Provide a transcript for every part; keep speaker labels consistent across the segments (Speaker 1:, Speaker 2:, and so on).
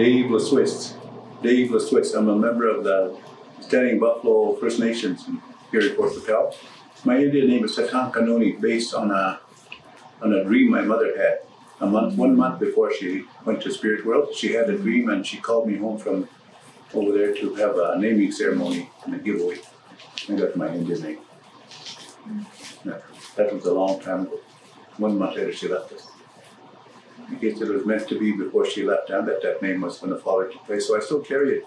Speaker 1: Dave Leswiss. Dave Leswiss. I'm a member of the Standing Buffalo First Nations here at Fort Qu'Appelle. My Indian name is Satan Kanoni, based on a on a dream my mother had. A month, one month before she went to spirit world, she had a dream and she called me home from over there to have a naming ceremony and a giveaway. I got my Indian name. That was a long time ago. One month later, she left us. I guess it was meant to be before she left and that that name was going to fall into place. So I still carry it.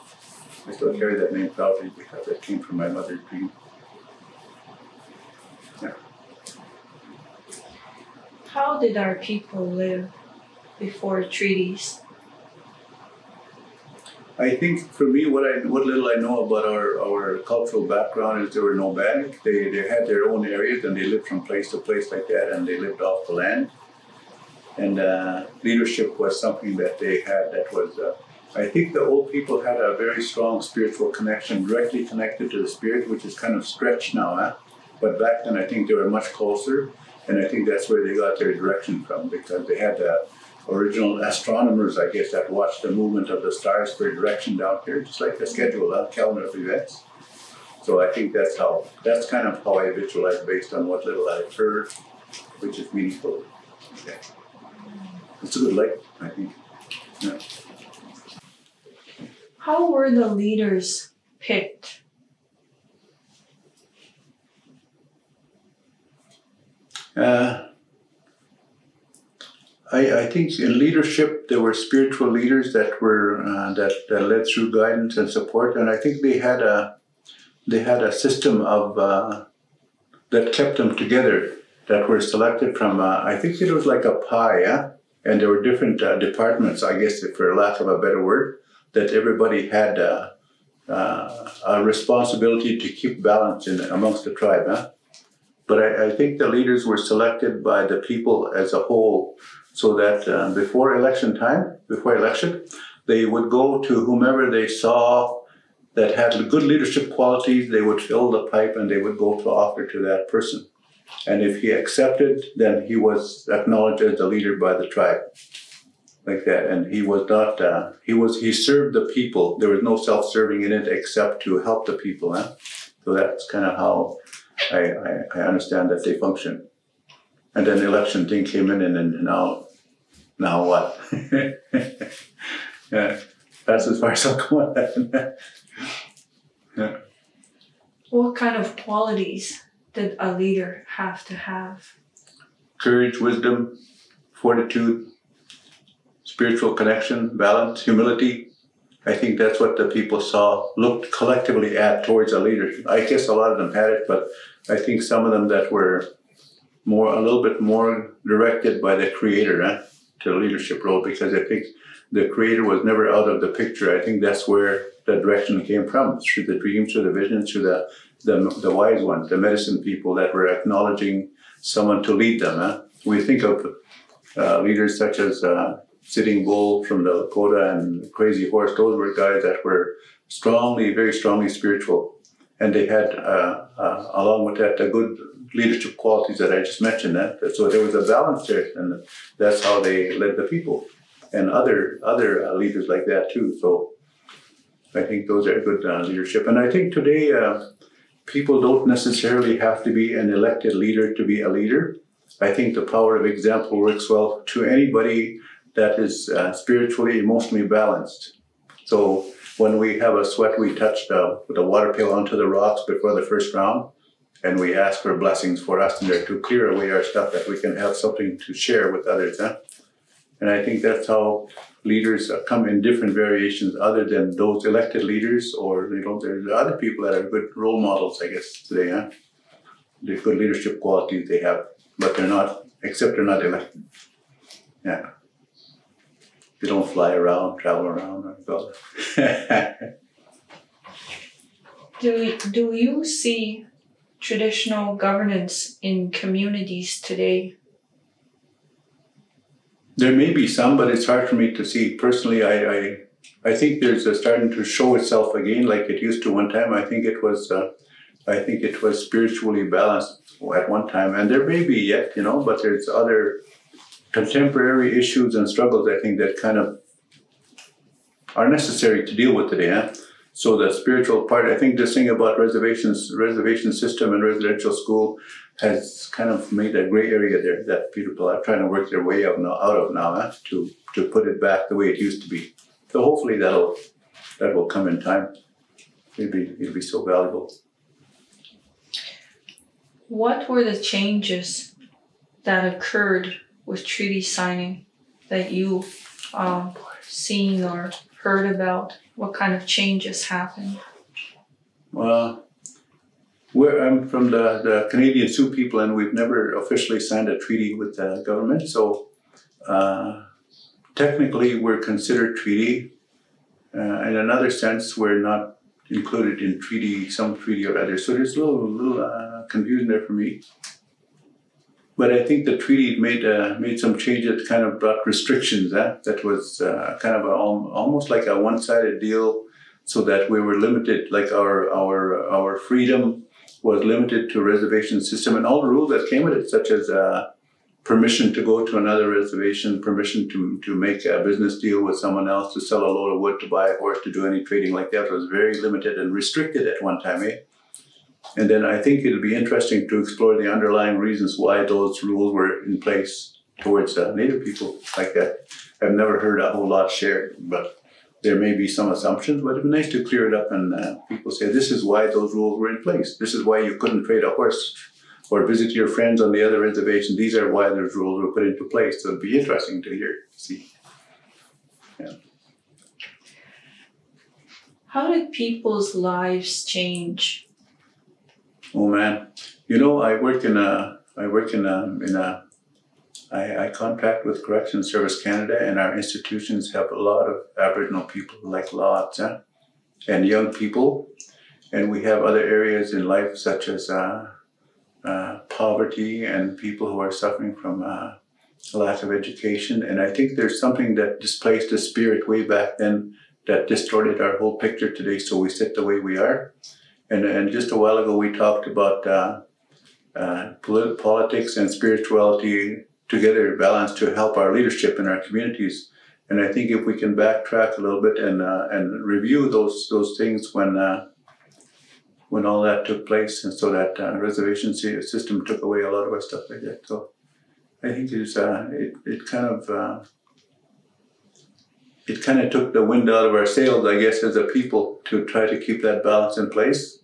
Speaker 1: I still carry that name proudly because it came from my mother's dream.
Speaker 2: How did our people live before treaties?
Speaker 1: I think for me, what I what little I know about our, our cultural background is they were nomadic. They, they had their own areas and they lived from place to place like that, and they lived off the land. And uh, leadership was something that they had that was. Uh, I think the old people had a very strong spiritual connection, directly connected to the spirit, which is kind of stretched now. Huh? But back then, I think they were much closer, and I think that's where they got their direction from because they had the original astronomers, I guess, that watched the movement of the stars for direction down here, just like the schedule, a calendar of events. So I think that's how that's kind of how I visualize based on what little I've heard, which is meaningful. Okay. It's a good light, I think. Yeah.
Speaker 2: How were the leaders picked?
Speaker 1: Uh, I, I think in leadership there were spiritual leaders that were uh, that, that led through guidance and support, and I think they had a they had a system of uh, that kept them together that were selected from. Uh, I think it was like a pie, yeah? And there were different uh, departments. I guess, for lack of a better word, that everybody had uh, uh, a responsibility to keep balance in amongst the tribe. Huh? But I, I, think the leaders were selected by the people as a whole so that uh, before election time, before election, they would go to whomever they saw that had good leadership qualities, they would fill the pipe and they would go to offer to that person. And if he accepted, then he was acknowledged as the leader by the tribe. Like that. And he was not, uh, he was, he served the people. There was no self serving in it except to help the people. Huh? So that's kind of how I, I, I understand that they function. And then the election thing came in, and then now, now what? yeah, that's as far as I'll go yeah.
Speaker 2: What kind of qualities did a leader have to have?
Speaker 1: Courage, wisdom, fortitude, spiritual connection, balance, humility. I think that's what the people saw, looked collectively at towards a leader. I guess a lot of them had it, but I think some of them that were more a little bit more directed by the creator eh, to the leadership role because I think the creator was never out of the picture. I think that's where the direction came from through the dreams, through the visions, through the the, the wise ones, the medicine people that were acknowledging someone to lead them. We think of uh, leaders such as uh, Sitting Bull from the Lakota and Crazy Horse. Those were guys that were strongly, very strongly spiritual, and they had, uh, uh along with that, a good leadership qualities that I just mentioned. That so there was a balance there, and that's how they led the people, and other other uh, leaders like that too. So I think those are good uh, leadership, and I think today uh, people don't necessarily have to be an elected leader to be a leader. I think the power of example works well to anybody that is uh, spiritually, emotionally balanced. So when we have a sweat, we touch the, the water pail onto the rocks before the first round and we ask for blessings for us there to clear away our stuff that we can have something to share with others. Huh? And I think that's how leaders come in different variations other than those elected leaders or you know there's other people that are good role models I guess today huh? the good leadership qualities they have but they're not except they're not elected yeah they don't fly around travel around or go
Speaker 2: do, do you see traditional governance in communities today?
Speaker 1: There may be some, but it's hard for me to see. Personally, I, I, I think there's a starting to show itself again, like it used to one time. I think it was, uh, I think it was spiritually balanced at one time, and there may be yet, you know, but there's other contemporary issues and struggles. I think that kind of are necessary to deal with today. Huh? So the spiritual part, I think this thing about reservations, reservation system and residential school has kind of made a gray area there that people are trying to work their way out, now, out of now to to put it back the way it used to be. So hopefully that'll that will come in time. It'd be it'd be so valuable.
Speaker 2: What were the changes that occurred with treaty signing that you um, seen or heard about? What kind of changes happened?
Speaker 1: Well, I'm from the, the Canadian Sioux people, and we've never officially signed a treaty with the government. So, uh, technically, we're considered treaty. Uh, in another sense, we're not included in treaty, some treaty or other. So there's a little, little uh, confusion there for me. But I think the treaty made uh, made some changes, kind of brought restrictions. Eh? That was uh, kind of a, almost like a one-sided deal, so that we were limited, like our our our freedom was limited to reservation system and all the rules that came with it, such as uh, permission to go to another reservation, permission to, to make a business deal with someone else, to sell a load of wood, to buy a horse, to do any trading like that was very limited and restricted at one time, eh? And then I think it'll be interesting to explore the underlying reasons why those rules were in place towards uh, Native people like that. I've never heard a whole lot shared, but there may be some assumptions, but it'd be nice to clear it up and uh, people say, this is why those rules were in place. This is why you couldn't trade a horse or visit your friends on the other reservation. These are why those rules were put into place. So it'd be interesting to hear, see. Yeah.
Speaker 2: How did people's lives change?
Speaker 1: Oh man, you know, I work in a, I work in a, in a I, I contract with Correction Service Canada, and our institutions have a lot of Aboriginal people, like lots, eh? and young people. And we have other areas in life, such as uh, uh, poverty and people who are suffering from uh, lack of education. And I think there's something that displaced the spirit way back then that distorted our whole picture today, so we sit the way we are. And, and just a while ago, we talked about uh, uh, politics and spirituality together balance to help our leadership in our communities. And I think if we can backtrack a little bit and uh, and review those those things when uh, when all that took place, and so that uh, reservation system took away a lot of our stuff like that. So I think it's uh, it it kind of it kind of took the wind out of our sails, I guess, as a people to try to keep that balance in place.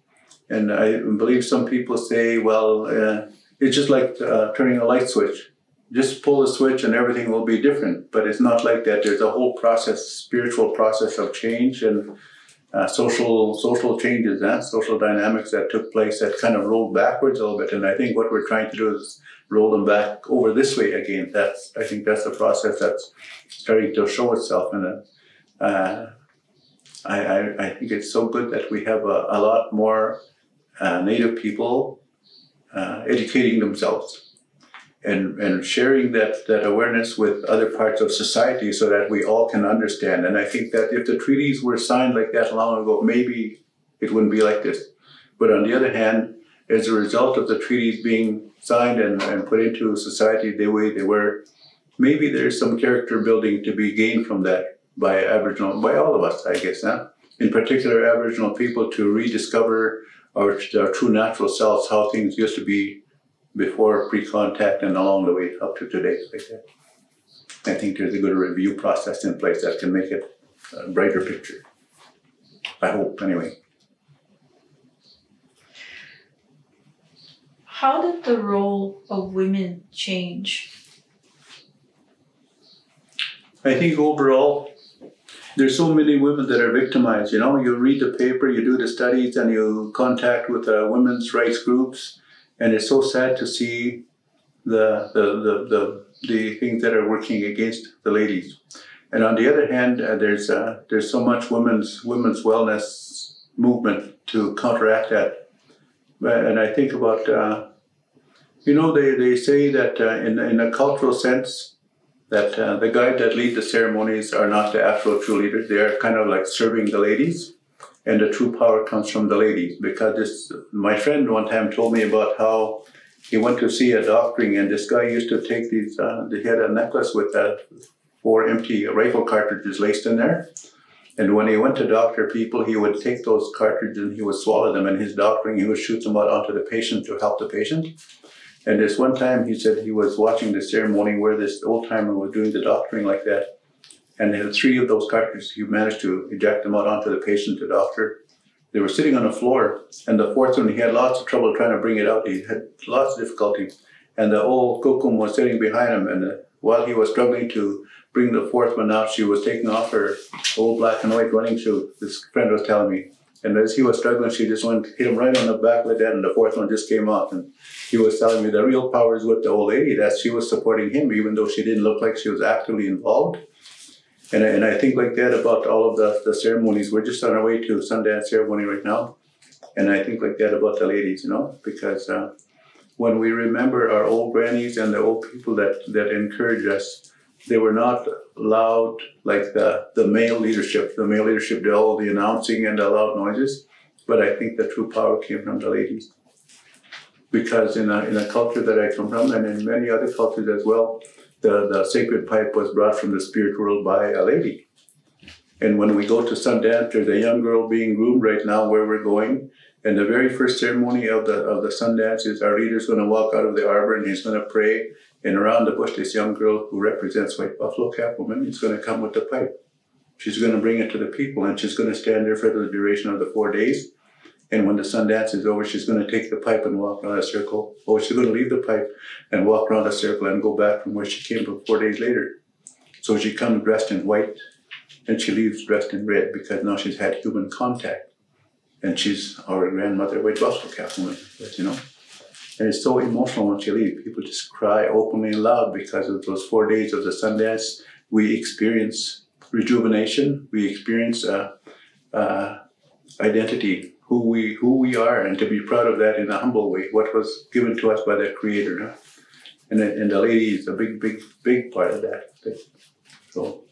Speaker 1: And I believe some people say, well, uh, it's just like turning a light switch just pull the switch and everything will be different. But it's not like that. There's a whole process, spiritual process of change and uh, social social changes, eh? social dynamics that took place that kind of rolled backwards a little bit. And I think what we're trying to do is roll them back over this way again. That's I think that's the process that's starting to show itself. And uh, I, I, I think it's so good that we have a, a lot more uh, Native people uh, educating themselves and, and sharing that, that awareness with other parts of society so that we all can understand. And I think that if the treaties were signed like that long ago, maybe it wouldn't be like this. But on the other hand, as a result of the treaties being signed and, and put into society the way they were, maybe there's some character building to be gained from that by Aboriginal, by all of us, I guess, huh? in particular Aboriginal people to rediscover our, our true natural selves, how things used to be before pre-contact and along the way up to today. I think there's a good review process in place that can make it a brighter picture. I hope, anyway.
Speaker 2: How did the role of women change?
Speaker 1: I think overall, there's so many women that are victimized. You know, you read the paper, you do the studies, and you contact with uh, women's rights groups and it's so sad to see the the the the, the things that are working against the ladies. And on the other hand, uh, there's uh, there's so much women's women's wellness movement to counteract that. And I think about uh, you know they, they say that uh, in in a cultural sense that uh, the guys that lead the ceremonies are not the actual true leaders. They are kind of like serving the ladies and the true power comes from the ladies because this my friend one time told me about how he went to see a doctoring and this guy used to take these uh, he had a necklace with uh, four empty rifle cartridges laced in there And when he went to doctor people, he would take those cartridges and he would swallow them. And his doctoring, he would shoot them out onto the patient to help the patient. And this one time, he said he was watching the ceremony where this old timer was doing the doctoring like that. And had three of those cartridges, he managed to eject them out onto the patient, the doctor. They were sitting on the floor, and the fourth one, he had lots of trouble trying to bring it out. He had lots of difficulty. And the old kokum was sitting behind him, and uh, while he was struggling to bring the fourth one out, she was taking off her old black and white running shoe. This friend was telling me. And as he was struggling, she just went hit him right on the back like that, and the fourth one just came off. And he was telling me the real power is with the old lady that she was supporting him, even though she didn't look like she was actively involved. And, and I think like that about all of the, the ceremonies. We're just on our way to Sundance ceremony right now. And I think like that about the ladies, you know, because uh, when we remember our old grannies and the old people that, that encouraged us, they were not loud like the, the male leadership. The male leadership did all the announcing and the loud noises. But I think the true power came from the ladies. Because in a, in a culture that I come from, and in many other cultures as well, the, the sacred pipe was brought from the spirit world by a lady. And when we go to Sundance, there's a young girl being groomed right now where we're going. And the very first ceremony of the of the Sundance is our leader's going to walk out of the arbor and he's going to pray. And around the bush, this young girl who represents White Buffalo Calf Woman is going to come with the pipe. She's going to bring it to the people and she's going to stand there for the duration of the four days. And when the Sundance is over, she's going to take the pipe and walk around a circle. Or she's going to leave the pipe and walk around a circle and go back from where she came from four days later. So she comes dressed in white and she leaves dressed in red because now she's had human contact. And she's our grandmother, White Buffalo Calf Woman, you know. And it's so emotional when she leaves. People just cry openly and loud because of those four days of the Sundance. We experience rejuvenation. We experience uh, uh, identity who we who we are and to be proud of that in a humble way, what was given to us by the Creator. And, and the lady is a big, big, big part of that. So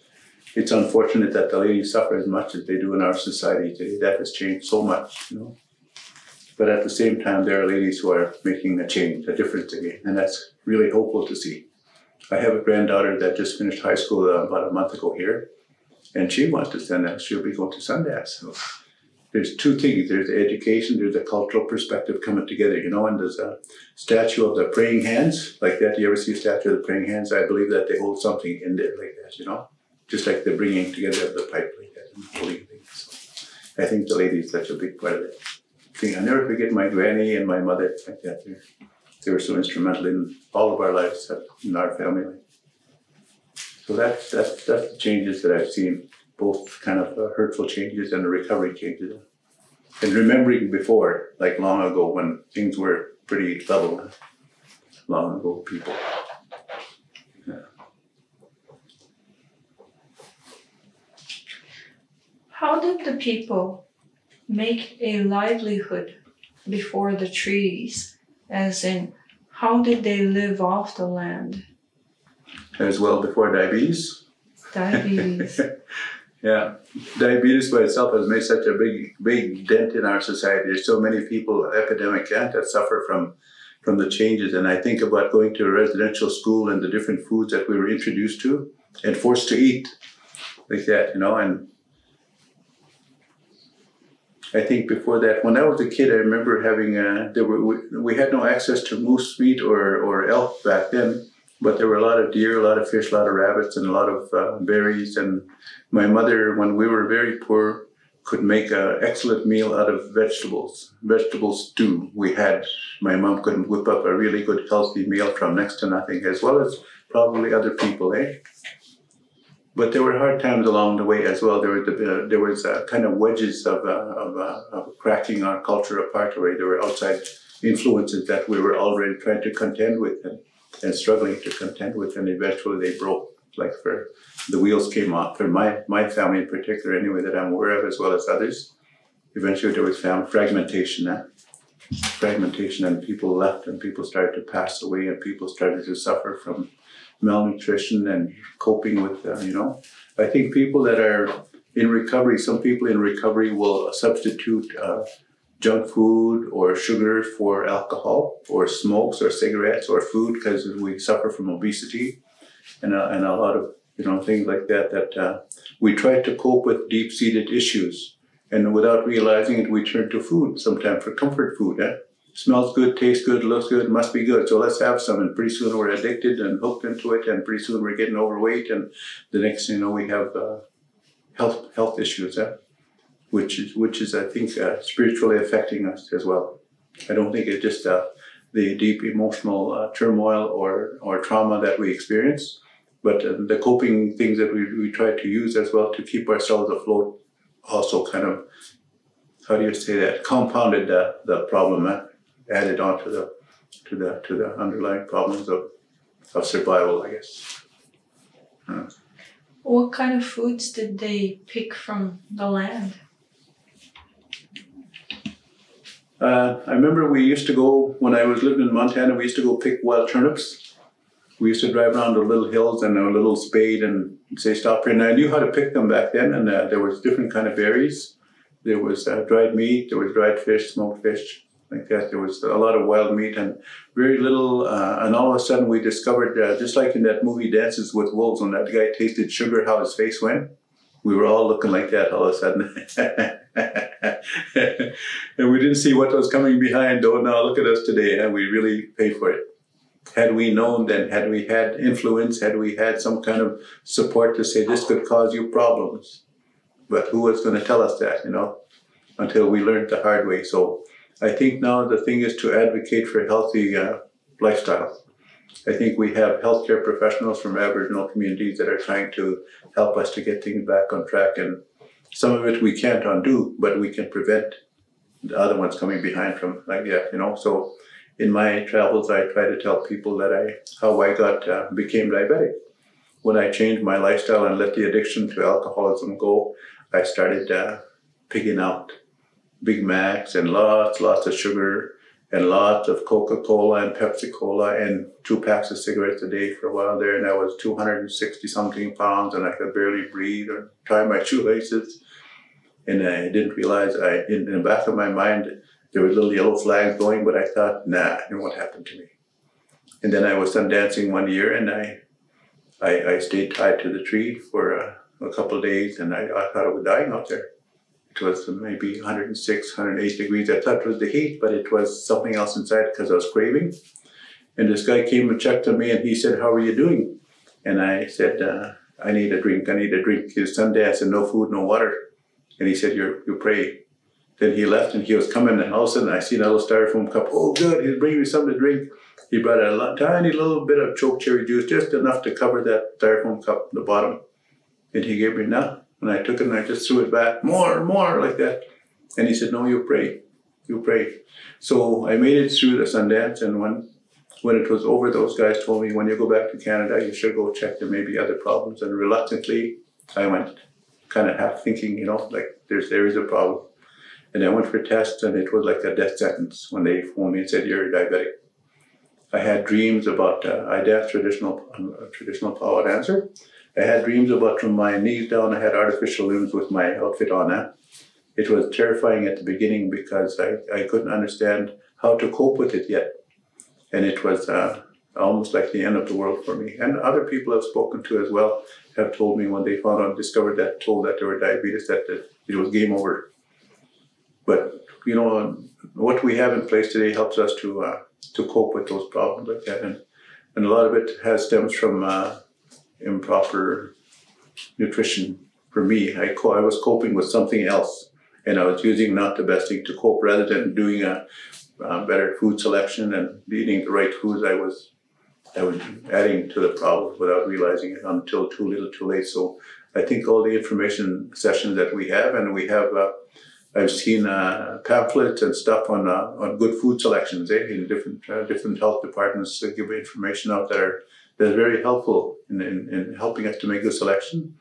Speaker 1: it's unfortunate that the ladies suffer as much as they do in our society today. That has changed so much, you know. But at the same time, there are ladies who are making a change, a difference again, and that's really hopeful to see. I have a granddaughter that just finished high school uh, about a month ago here, and she wants to send us. She'll be going to Sundance. So there's two things. There's the education, there's a cultural perspective coming together, you know, and there's a statue of the praying hands, like that. You ever see a statue of the praying hands? I believe that they hold something in there like that, you know, just like the bringing together of the pipe like that and things. So I think the lady is such a big part of it. Thing. I never forget my granny and my mother like that. They, they were so instrumental in all of our lives in our family. So that's that's that's the changes that I've seen both kind of uh, hurtful changes and the recovery changes. And remembering before, like long ago when things were pretty level, long ago people. Yeah.
Speaker 2: How did the people make a livelihood before the treaties? As in, how did they live off the land?
Speaker 1: As well before diabetes?
Speaker 2: Diabetes.
Speaker 1: Yeah, diabetes by itself has made such a big, big dent in our society. There's so many people, epidemic and that suffer from from the changes. And I think about going to a residential school and the different foods that we were introduced to and forced to eat like that, you know. And I think before that, when I was a kid, I remember having uh, there were we, we had no access to moose meat or or elk back then but there were a lot of deer, a lot of fish, a lot of rabbits, and a lot of uh, berries. And my mother, when we were very poor, could make an excellent meal out of vegetables, vegetable stew. We had, my mom could whip up a really good healthy meal from next to nothing, as well as probably other people, eh? But there were hard times along the way as well. There was, uh, there was uh, kind of wedges of, uh, of, uh, of cracking our culture apart, where there were outside influences that we were already trying to contend with. And, and struggling to contend with, and eventually they broke. Like for the wheels came off for my my family in particular, anyway, that I'm aware of, as well as others. Eventually, there was found fragmentation. Eh? Fragmentation, and people left, and people started to pass away, and people started to suffer from malnutrition and coping with, uh, you know. I think people that are in recovery, some people in recovery will substitute. Uh, junk food or sugar for alcohol or smokes or cigarettes or food because we suffer from obesity and a, and a lot of you know, things like that. That uh, we try to cope with deep-seated issues, and without realizing it, we turn to food sometimes for comfort food. Eh? Smells good, tastes good, looks good, must be good. So let's have some. And pretty soon we're addicted and hooked into it, and pretty soon we're getting overweight, and the next thing you know, we have uh, health health issues. Eh? Which is which is I think uh, spiritually affecting us as well. I don't think it's just uh, the deep emotional uh, turmoil or, or trauma that we experience, but uh, the coping things that we, we try to use as well to keep ourselves afloat also kind of, how do you say that, compounded the, the problem, uh, added on to the, to the, to the underlying problems of, of survival, I guess.
Speaker 2: What kind of foods did they pick from the land?
Speaker 1: Uh, I remember we used to go when I was living in Montana. We used to go pick wild turnips. We used to drive around the little hills and a little spade and say stop here. And I knew how to pick them back then. And uh, there was different kind of berries. There was uh, dried meat. There was dried fish, smoked fish, like that. There was a lot of wild meat and very little. Uh, and all of a sudden, we discovered, uh, just like in that movie Dances with Wolves, when that guy tasted sugar, how his face went. We were all looking like that all of a sudden. and we didn't see what was coming behind. Oh, now look at us today, and we really pay for it. Had we known then, had we had influence, had we had some kind of support to say this could cause you problems, but who was going to tell us that, you know, until we learned the hard way. So I think now the thing is to advocate for a healthy uh, lifestyle. I think we have healthcare professionals from Aboriginal communities that are trying to help us to get things back on track and some of it we can't undo, but we can prevent the other ones coming behind from like that, you know. So in my travels, I try to tell people that I how I got uh, became diabetic. When I changed my lifestyle and let the addiction to alcoholism go, I started uh, picking out Big Macs and lots, lots of sugar and lots of Coca Cola and Pepsi Cola and two packs of cigarettes a day for a while there. And I was 260 something pounds and I could barely breathe or tie my shoelaces. And I didn't realize I, in, in the back of my mind, there were little yellow flags going, but I thought, nah, and what happened to me? And then I was done dancing one year and I, I, I stayed tied to the tree for a, a couple of days and I, I thought I was dying out there it was maybe 106, 108 degrees. I thought it was the heat, but it was something else inside because I was craving. And this guy came and checked on me and he said, How are you doing? And I said, uh, I need a drink. I need a drink. His Sunday, I said, No food, no water. And he said, You you pray. Then he left and he was coming and all of a sudden I see a little styrofoam cup. Oh, good. He's bringing me something to drink. He brought a tiny little bit of choke cherry juice, just enough to cover that styrofoam cup, the bottom. And he gave me, now and I took it and I just threw it back, more, and more, like that. And he said, No, you pray. You pray. So I made it through the Sundance, and when when it was over, those guys told me, when you go back to Canada, you should go check. There may be other problems. And reluctantly, I went, kind of half thinking, you know, like there's there is a problem. And I went for tests, and it was like a death sentence when they phoned me and said you're diabetic. I had dreams about uh, IDF traditional uh, traditional power dancer, I had dreams about from my knees down, I had artificial limbs with my outfit on. Eh? It was terrifying at the beginning because I, I couldn't understand how to cope with it yet. And it was uh, almost like the end of the world for me. And other people I've spoken to as well have told me when they found out, discovered that, told that they were diabetes, that, that it was game over. But, you know, what we have in place today helps us to, uh, to cope with those problems like that. And, and a lot of it has stems from uh, improper nutrition for me. I, co- I was coping with something else, and I was using not the best thing to cope rather than doing a, better food selection and eating the right foods. I was I was adding to the problem without realizing it until too little, too late. So I think all the information sessions that we have, and we have. Uh, I've seen uh, pamphlets and stuff on uh, on good food selections. Eh? In different uh, different health departments give information out there that's very helpful in, in, in helping us to make the selection.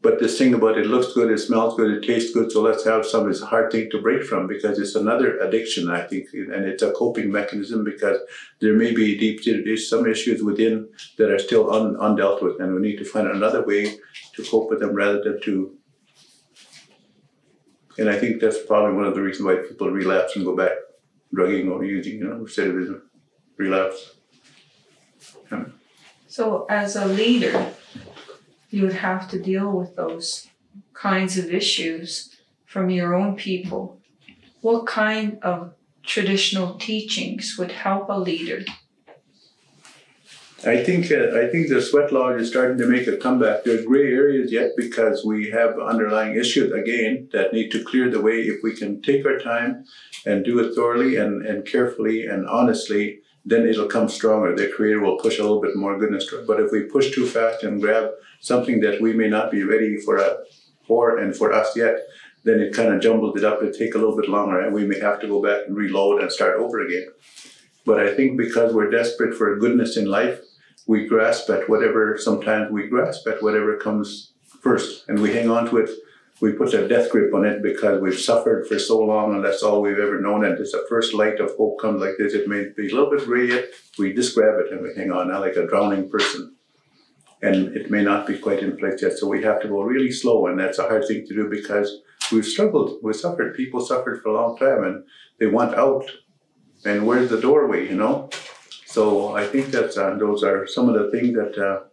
Speaker 1: But this thing about it looks good, it smells good, it tastes good, so let's have some is a hard thing to break from because it's another addiction, I think, and it's a coping mechanism because there may be deep some issues within that are still un, undealt with, and we need to find another way to cope with them rather than to. And I think that's probably one of the reasons why people relapse and go back drugging or using, you know, recidivism, relapse.
Speaker 2: So, as a leader, you would have to deal with those kinds of issues from your own people. What kind of traditional teachings would help a leader?
Speaker 1: I think uh, I think the sweat lodge is starting to make a comeback. There's gray areas yet because we have underlying issues again that need to clear the way. If we can take our time and do it thoroughly and, and carefully and honestly, then it'll come stronger. The creator will push a little bit more goodness. But if we push too fast and grab something that we may not be ready for, uh, for and for us yet, then it kind of jumbles it up. It'll take a little bit longer, and we may have to go back and reload and start over again. But I think because we're desperate for goodness in life, we grasp at whatever, sometimes we grasp at whatever comes first and we hang on to it. We put a death grip on it because we've suffered for so long and that's all we've ever known. And it's the first light of hope comes like this. It may be a little bit gray. We just grab it and we hang on now like a drowning person. And it may not be quite in place yet. So we have to go really slow. And that's a hard thing to do because we've struggled. We've suffered. People suffered for a long time and they want out. And where's the doorway, you know? So I think that uh, those are some of the things that uh,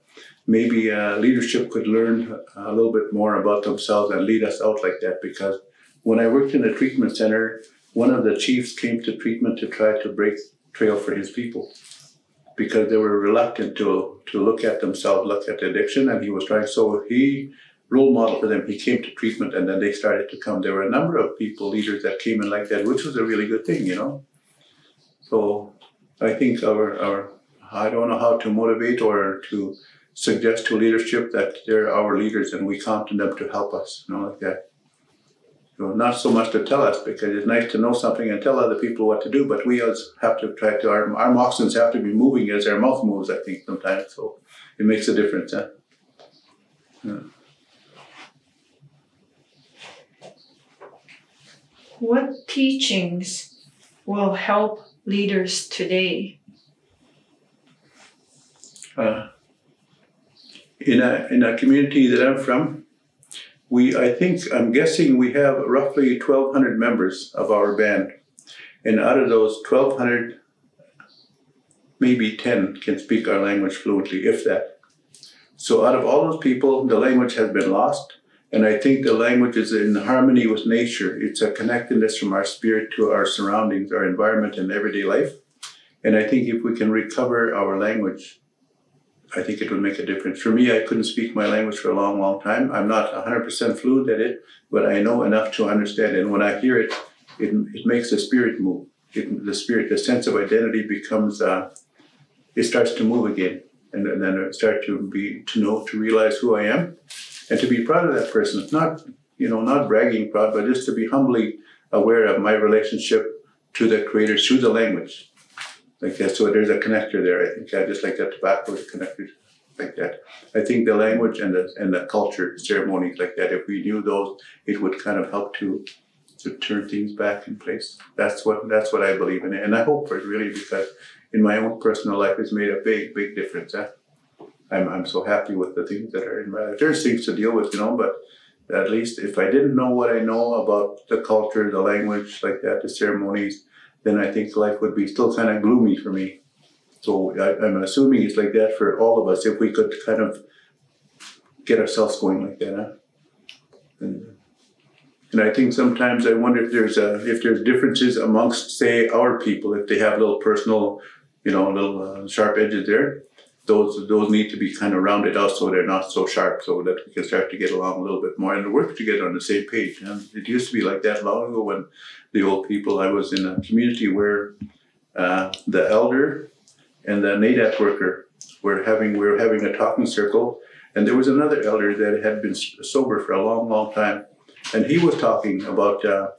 Speaker 1: maybe uh, leadership could learn a little bit more about themselves and lead us out like that. Because when I worked in a treatment center, one of the chiefs came to treatment to try to break trail for his people because they were reluctant to to look at themselves, look at the addiction, and he was trying. So he role model for them. He came to treatment, and then they started to come. There were a number of people, leaders that came in like that, which was a really good thing, you know. So I think our, our I don't know how to motivate or to suggest to leadership that they're our leaders and we count on them to help us, you know, like that. So not so much to tell us because it's nice to know something and tell other people what to do, but we also have to try to our our moccasins have to be moving as our mouth moves, I think, sometimes. So it makes a difference, huh? Yeah.
Speaker 2: What teachings will help leaders today?
Speaker 1: Uh, in a in a community that I'm from, we I think I'm guessing we have roughly 1,200 members of our band, and out of those 1,200, maybe 10 can speak our language fluently, if that. So out of all those people, the language has been lost, and I think the language is in harmony with nature. It's a connectedness from our spirit to our surroundings, our environment, and everyday life. And I think if we can recover our language, I think it would make a difference. For me, I couldn't speak my language for a long, long time. I'm not 100% fluent at it, but I know enough to understand. And when I hear it, it, it makes the spirit move. It, the spirit, the sense of identity becomes, uh, it starts to move again. And, and then I start to be, to know, to realize who I am and to be proud of that person. Not, you know, not bragging proud, but just to be humbly aware of my relationship to the creator through the language. Like that. So there's a connector there. I think I just like that tobacco is connected like that. I think the language and the and the culture ceremonies like that, if we knew those, it would kind of help to to turn things back in place. That's what that's what I believe in, and I hope for it really because in my own personal life, it's made a big big difference. Huh? I'm I'm so happy with the things that are in my life. There's things to deal with, you know, but at least if I didn't know what I know about the culture, the language like that, the ceremonies, then I think life would be still kind of gloomy for me. So I, am assuming it's like that for all of us if we could kind of get ourselves going like that. Huh? And, and I think sometimes I wonder if there's a if there's differences amongst say our people if they have little personal, you know, little uh, sharp edges there those those need to be kind of rounded out so they're not so sharp so that we can start to get along a little bit more and work together on the same page. And it used to be like that long ago when the old people, I was in a community where uh, the elder and the NADAP worker were having, we were having a talking circle and there was another elder that had been sober for a long, long time. And he was talking about, uh,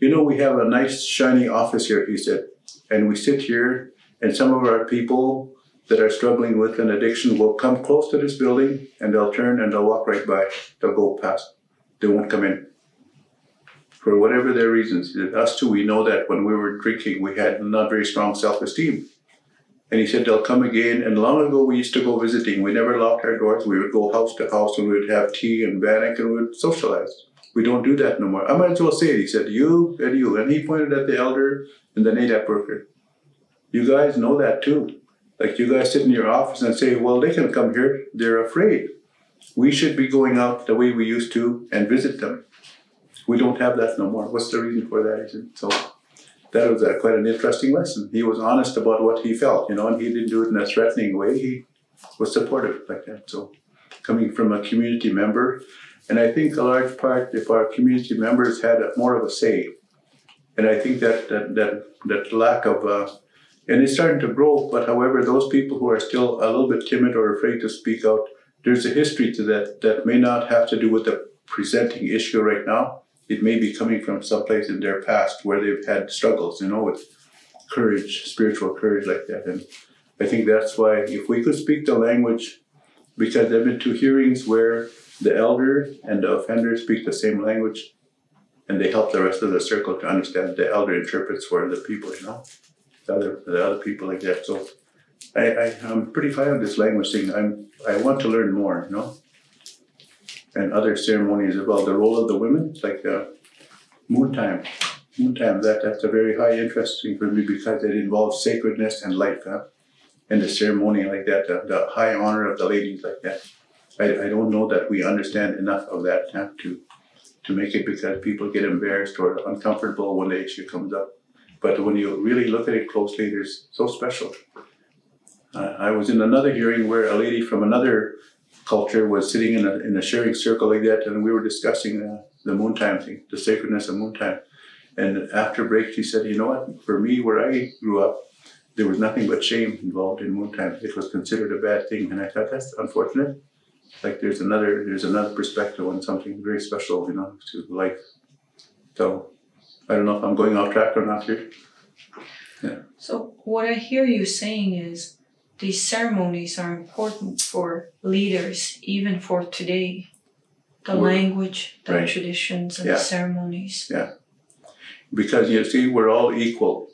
Speaker 1: you know, we have a nice shiny office here, he said, and we sit here and some of our people that are struggling with an addiction will come close to this building and they'll turn and they'll walk right by. They'll go past. They won't come in. For whatever their reasons. Us too, we know that when we were drinking, we had not very strong self esteem. And he said they'll come again. And long ago, we used to go visiting. We never locked our doors. We would go house to house and we would have tea and bannock and we would socialize. We don't do that no more. I might as well say it. He said, You and you. And he pointed at the elder and the NADAP worker. You guys know that too like you guys sit in your office and say, well, they can come here. They're afraid. we should be going out the way we used to and visit them. We don't have that no more. What's the reason for that? He said, so that was quite an interesting lesson. He was honest about what he felt, you know, and he didn't do it in a threatening way. He was supportive like that. So coming from a community member, and I think a large part, if our community members had a, more of a say, and I think that that that, that lack of, uh, and it's starting to grow. But however, those people who are still a little bit timid or afraid to speak out, there's a history to that that may not have to do with the presenting issue right now. It may be coming from someplace in their past where they've had struggles, you know, with courage, spiritual courage like that. And I think that's why if we could speak the language, because have been two hearings where the elder and the offender speak the same language and they help the rest of the circle to understand the elder interprets for the people, you know, the other, the other people like that. So I, I, I'm pretty high on this language thing. I'm, I want to learn more, you know, and other ceremonies as well. the role of the women, like uh, moon time. Moon time, that, that's a very high interest thing for me because it involves sacredness and life, huh? And the ceremony like that, the, the high honor of the ladies like that. I, I don't know that we understand enough of that huh, to to make it because people get embarrassed or uncomfortable when the issue comes up. But when you really look at it closely, there's so special. Uh, I was in another hearing where a lady from another culture was sitting in a, in a sharing circle like that, and we were discussing uh, the moon time thing, the sacredness of moon time. And after break, she said, "You know what? For me, where I grew up, there was nothing but shame involved in moon time. It was considered a bad thing." And I thought that's unfortunate like there's another there's another perspective on something very special, you know, to life. So I don't know if I'm going off track or not here.
Speaker 2: So what I hear you saying is these ceremonies are important for leaders, even for today. The
Speaker 1: We're-
Speaker 2: language, the
Speaker 1: right.
Speaker 2: traditions, and
Speaker 1: Yeah.
Speaker 2: the ceremonies. Yeah.
Speaker 1: Because you see, we're all equal.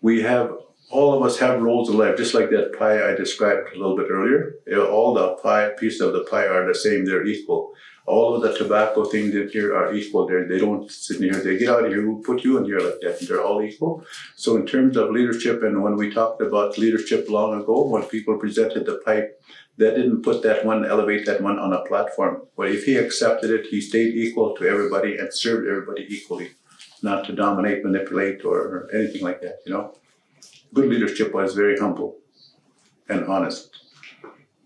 Speaker 1: We have all of us have roles in life, just like that pie I described a little bit earlier. All the pie pieces of the pie are the same, they're equal. All of the tobacco things in here are equal. They're, they don't sit in here, they get out of here, who put you in here like that? They're all equal. So in terms of leadership, and when we talked about leadership long ago, when people presented the pipe, that didn't put that one, elevate that one on a platform. But if he accepted it, he stayed equal to everybody and served everybody equally, not to dominate, manipulate, or anything like that, you know? Good leadership was very humble and honest.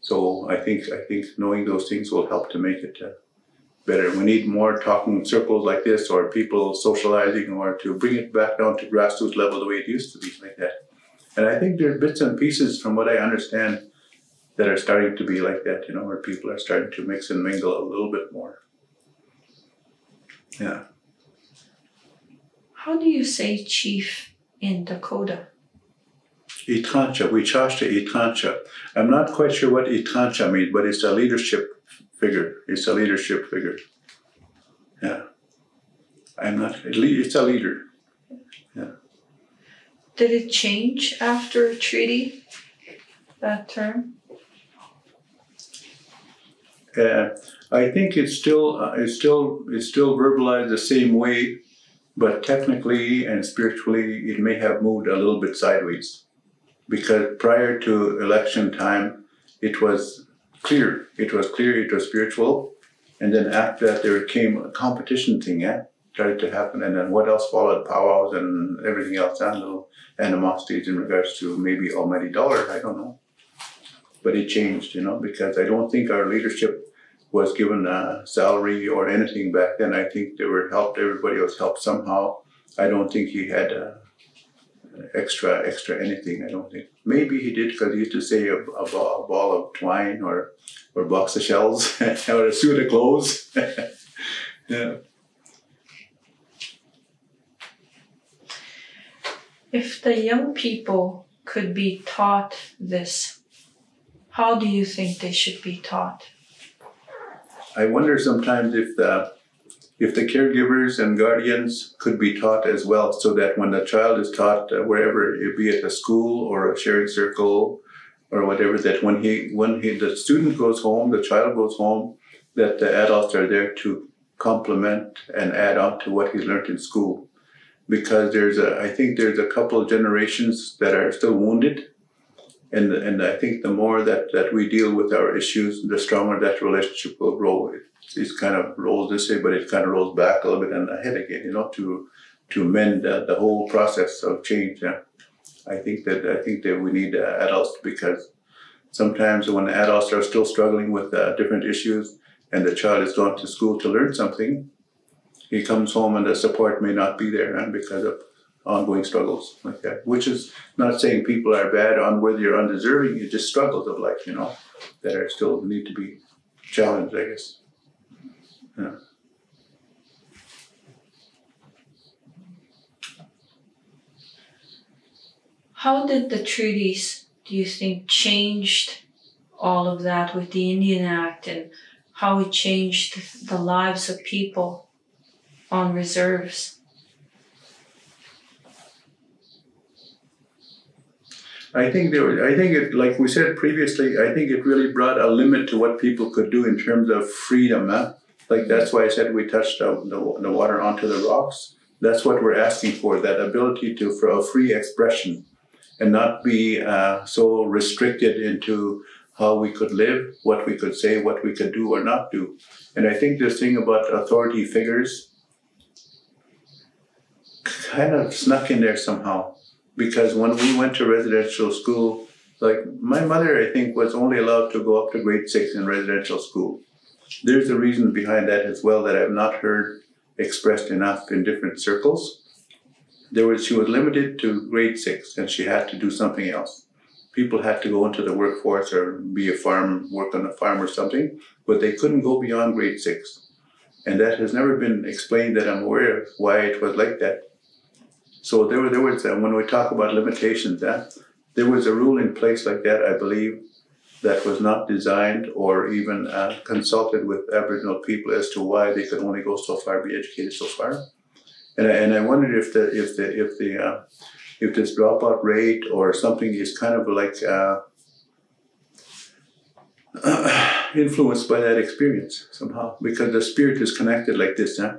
Speaker 1: So I think, I think knowing those things will help to make it uh, better. We need more talking circles like this or people socializing or to bring it back down to grassroots level the way it used to be like that. And I think there are bits and pieces from what I understand that are starting to be like that, you know, where people are starting to mix and mingle a little bit more. Yeah.
Speaker 2: How do you say chief in Dakota?
Speaker 1: Itrancha, Wichashta Itrancha. I'm not quite sure what Itrancha means, but it's a leadership figure. It's a leadership figure. Yeah. I'm not, it's a leader. Yeah.
Speaker 2: Did it change after treaty? That term?
Speaker 1: Uh, I think it's still, uh, it's still, it's still verbalized the same way, but technically and spiritually, it may have moved a little bit sideways. Because prior to election time, it was clear, it was clear, it was spiritual. And then after that, there came a competition thing, yeah, started to happen. And then what else followed? Powwows and everything else, and little animosities in regards to maybe almighty dollar, I don't know. But it changed, you know, because I don't think our leadership was given a salary or anything back then. I think they were helped, everybody was helped somehow. I don't think he had uh, extra, extra anything, I don't think. Maybe he did because he used to say a, a, ball, a ball of twine or, or a box of shells or a suit of clothes. yeah.
Speaker 2: If the young people could be taught this, how do you think they should be taught?
Speaker 1: I wonder sometimes if the if the caregivers and guardians could be taught as well, so that when the child is taught uh, wherever, it be at a school or a sharing circle or whatever, that when he when he the student goes home, the child goes home, that the adults are there to complement and add on to what he's learned in school, because there's a I think there's a couple of generations that are still wounded, And, and I think the more that, that we deal with our issues, the stronger that relationship will grow. It, kind of rolls this way, but it kind of rolls back a little bit and ahead again, you know, to to mend uh, the whole process of change. Uh, I think that I think that we need uh, adults because sometimes when adults are still struggling with uh, different issues and the child is gone to school to learn something, he comes home and the support may not be there and because of ongoing struggles like that. Which is not saying people are bad, unworthy, or undeserving. It's just struggles of life, you know, that are still need to be challenged, I guess. Yeah.
Speaker 2: How did the treaties, do you think, changed all of that with the Indian Act and how it changed the lives of people on reserves?
Speaker 1: I think there. I think it, like we said previously, I think it really brought a limit to what people could do in terms of freedom. Huh? Like that's why I said we touched the, the, the water onto the rocks. That's what we're asking for. That ability to for a free expression, and not be uh, so restricted into how we could live, what we could say, what we could do or not do. And I think this thing about authority figures kind of snuck in there somehow because when we went to residential school, like my mother, I think, was only allowed to go up to grade six in residential school. There's a reason behind that as well that I've not heard expressed enough in different circles. There was she was limited to grade six, and she had to do something else. People had to go into the workforce or be a farm, work on a farm or something, but they couldn't go beyond grade six. And that has never been explained that I'm aware of why it was like that. So there, there was, uh, when we talk about limitations, uh, there was a rule in place like that, I believe, that was not designed or even uh, consulted with Aboriginal people as to why they could only go so far, be educated so far. And I, and I wondered if the if the if the uh, if this dropout rate or something is kind of like uh, influenced by that experience somehow, because the spirit is connected like this, huh?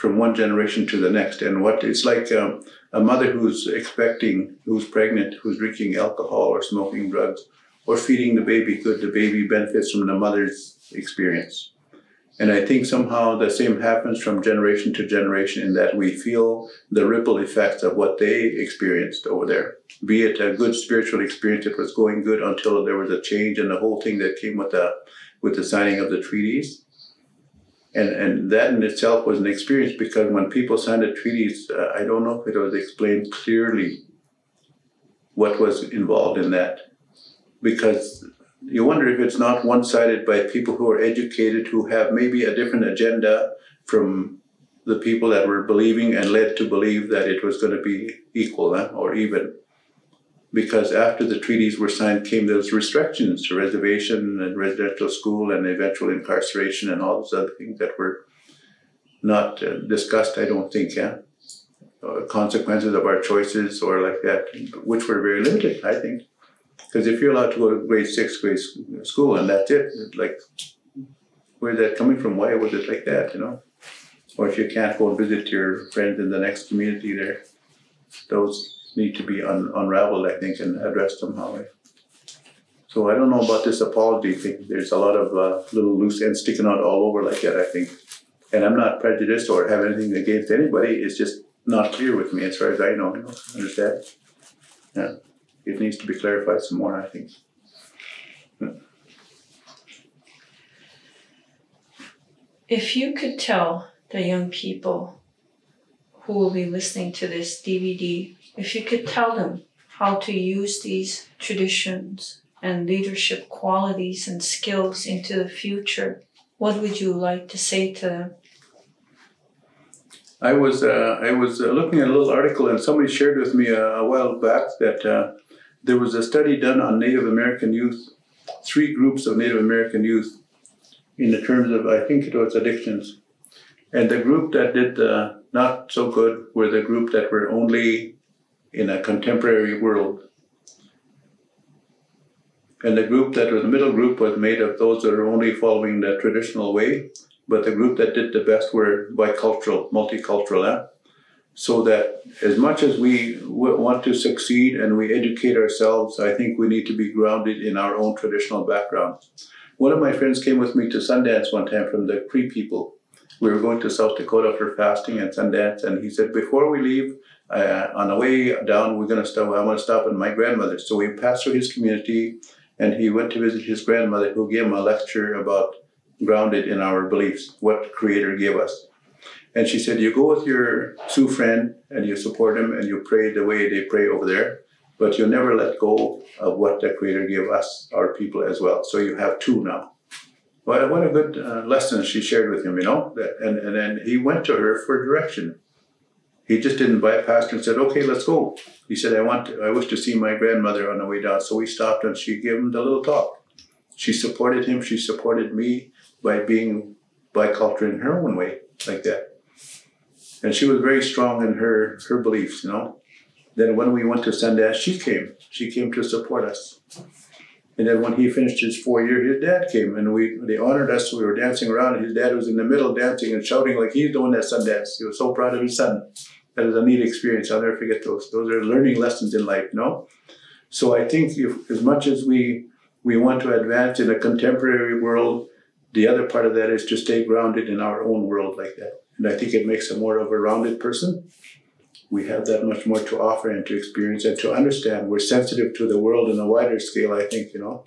Speaker 1: From one generation to the next. And what it's like um, a mother who's expecting, who's pregnant, who's drinking alcohol or smoking drugs or feeding the baby good, the baby benefits from the mother's experience. And I think somehow the same happens from generation to generation in that we feel the ripple effects of what they experienced over there. Be it a good spiritual experience that was going good until there was a change in the whole thing that came with the with the signing of the treaties and and that in itself was an experience because when people signed the treaties, uh, I don't know if it was explained clearly what was involved in that, because you wonder if it's not one-sided by people who are educated who have maybe a different agenda from the people that were believing and led to believe that it was going to be equal huh, or even because after the treaties were signed came those restrictions to reservation and residential school and eventual incarceration and all those other things that were not uh, discussed, I don't think, yeah. Uh, consequences of our choices or like that, which were very limited, I think. Because if you're allowed to go to grade six grade school and that's it, like, where's that coming from? Why was it like that, you know? Or if you can't go and visit your friends in the next community there, those need to be un- unraveled, I think, and addressed somehow. So I don't know about this apology thing. There's a lot of uh, little loose ends sticking out all over like that, I think. And I'm not prejudiced or have anything against anybody. It's just not clear with me as far as I know. You know understand? Yeah. It needs to be clarified some more, I think.
Speaker 2: If you could tell the young people who will be listening to this DVD if you could tell them how to use these traditions and leadership qualities and skills into the future, what would you like to say to them?
Speaker 1: I was uh, I was uh, looking at a little article and somebody shared with me a, a while back that uh, there was a study done on Native American youth, three groups of Native American youth, in the terms of I think it was addictions, and the group that did not so good were the group that were only in a contemporary world. And the group that was the middle group was made of those that are only following the traditional way, but the group that did the best were bicultural, multicultural. Eh? so that as much as we want to succeed and we educate ourselves, I think we need to be grounded in our own traditional background. One of my friends came with me to Sundance one time from the Cree people. We were going to South Dakota for fasting and Sundance, and he said, before we leave, uh, on the way down, we're going to stop. I'm going to stop at my grandmother. So we passed through his community, and he went to visit his grandmother, who gave him a lecture about grounded in our beliefs, what Creator gave us. And she said, You go with your Sioux friend and you support him and you pray the way they pray over there, but you never let go of what the Creator gave us, our people, as well. So you have two now. What, a good uh, lesson she shared with him, you know? And, and then he went to her for direction. He just didn't bypass her and said, Okay, let's go. He said, I want to, I wish to see my grandmother on the way down. So we stopped and she gave him the little talk. She supported him, she supported me by being bicultural in her own way, like that and she was very strong in her her beliefs, you know. Then when we went to Sundance, she came. She came to support us. And then when he finished his four year, his dad came and we they honored us. We were dancing around, and his dad was in the middle dancing and shouting like he's doing that Sundance. He was so proud of his son. That was a neat experience. I'll never forget those. Those are learning lessons in life, no? So I think if, as much as we we want to advance in a contemporary world, the other part of that is to stay grounded in our own world like that. And I think it makes a more of a rounded person. We have that much more to offer and to experience and to understand. We're sensitive to the world in a wider scale, I think, you know,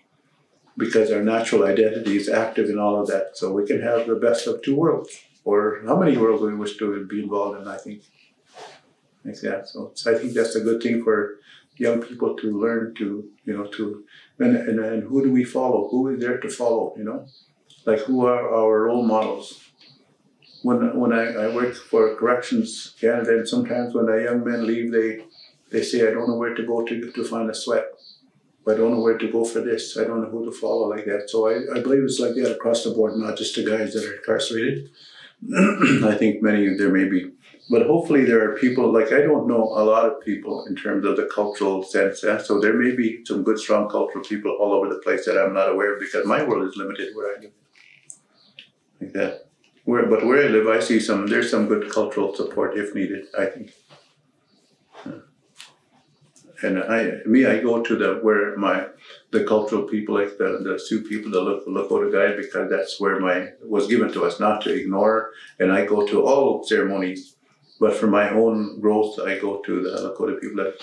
Speaker 1: because our natural identity is active in all of that. So we can have the best of two worlds, or how many worlds we wish to be involved in, I think. Like that. So, so I think that's a good thing for young people to learn to, you know, to, and, and, and who do we follow? Who is there to follow, you know? Like who are our role models? when when I, I work for Corrections Canada, and sometimes when the young men leave, they they say, I don't know where to go to to find a sweat. I don't know where to go for this. I don't know who to follow like that. So I, I believe it's like that across the board, not just the guys that are incarcerated. I think many of there may be. But hopefully there are people, like I don't know a lot of people in terms of the cultural sense. So there may be some good, strong cultural people all over the place that I'm not aware of because my world is limited where I live. Like that. Where, but where I live, I see some. There's some good cultural support if needed. I think. And I, me, I go to the where my the cultural people, like the, the Sioux people, the Lakota guide, because that's where my was given to us, not to ignore. And I go to all ceremonies, but for my own growth, I go to the Lakota people that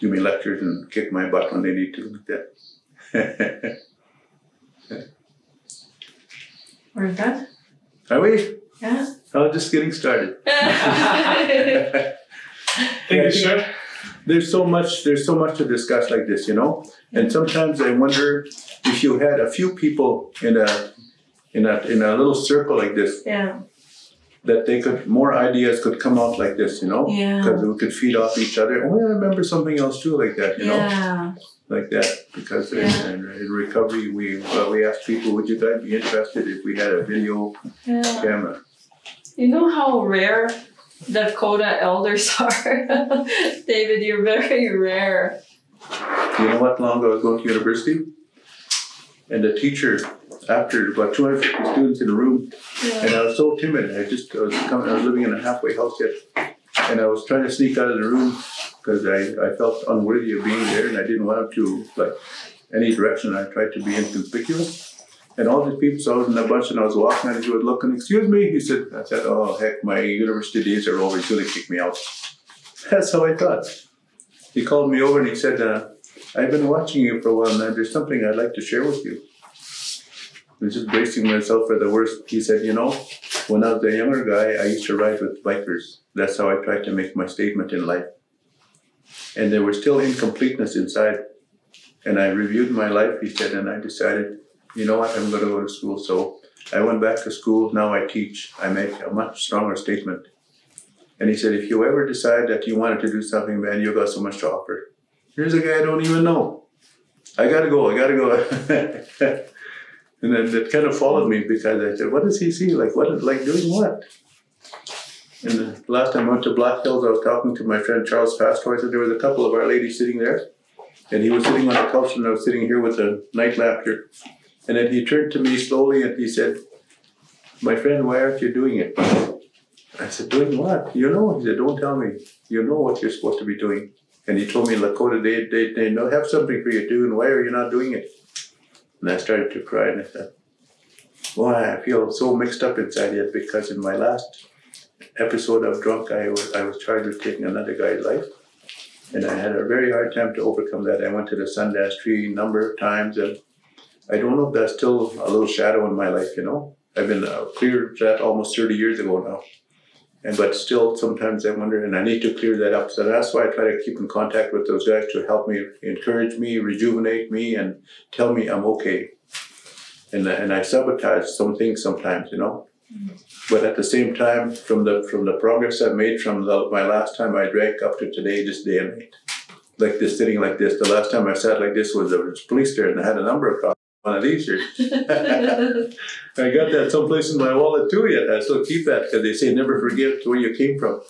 Speaker 1: give me lectures and kick my butt when they need to, like that.
Speaker 2: We're done.
Speaker 1: Are we?
Speaker 2: Yeah.
Speaker 1: Oh, just getting started.
Speaker 3: Thank you, sir.
Speaker 1: There's so much. There's so much to discuss like this, you know. And sometimes I wonder if you had a few people in a in a in a little circle like this,
Speaker 2: yeah.
Speaker 1: That they could more ideas could come out like this, you know.
Speaker 2: Yeah.
Speaker 1: Because we could feed off each other. Oh, yeah, I remember something else too, like that, you know,
Speaker 2: Yeah.
Speaker 1: like that. Because in,
Speaker 2: Yeah.
Speaker 1: in, recovery, we we asked people, would you guys be interested if we had a video
Speaker 2: Yeah.
Speaker 1: camera?
Speaker 2: You know how rare Dakota elders are? David, you're very rare.
Speaker 1: You know what? Long ago, I was going to university, and the teacher, after about 250 students in a room,
Speaker 2: Yeah.
Speaker 1: and I was so timid. I just I was coming. I was living in a halfway house yet, and I was trying to sneak out of the room because I, I felt unworthy of being there, and I didn't want to like any direction. I tried to be inconspicuous. And all these people, so I was in a bunch, and I was walking, and he was looking. Excuse me, he said. I said, "Oh heck, my university days are over. He's going to kick me out." That's how I thought. He called me over and he said, uh, "I've been watching you for a while, and there's something I'd like to share with you." Was just bracing myself for the worst. He said, "You know, when I was a younger guy, I used to ride with bikers. That's how I tried to make my statement in life. And there was still incompleteness inside. And I reviewed my life, he said, and I decided, you know what, I'm going to go to school. So I went back to school. Now I teach. I make a much stronger statement. And he said, if you ever decide that you wanted to do something, man, you've got so much to offer. Here's a guy I don't even know. I gotta go. I gotta go. And then it kind of followed me because I said, "What does he see? Like what? Like doing what?" And the last time I went to Black Hills, I was talking to my friend Charles Pastor. I said there was a couple of our ladies sitting there, and he was sitting on a couch, and I was sitting here with a night lamp here. And then he turned to me slowly and he said, "My friend, why aren't you doing it?" I said, doing what? You know? He said, don't tell me. You know what you're supposed to be doing. And he told me in Lakota, they, they, they know, have something for you to do, and why are you not doing it? And I started to cry, and I said, boy, I feel so mixed up inside yet because in my last episode of drunk, I was, I was charged with taking another guy's life. And I had a very hard time to overcome that. I went to the Sundance tree a number of times, and I don't know if that's still a little shadow in my life, you know? I've been cleared that almost 30 years ago now. And but still, sometimes I wonder, and I need to clear that up. So that's why I try to keep in contact with those guys to help me, encourage me, rejuvenate me, and tell me I'm okay. And and I sabotage some things sometimes, you know. Mm-hmm. But at the same time, from the from the progress I've made from the, my last time I drank up to today, this day and night, like this, sitting like this. The last time I sat like this was there was police there, and I had a number of One of these here. I got that someplace in my wallet too yet. I still keep that because they say never forget where you came from.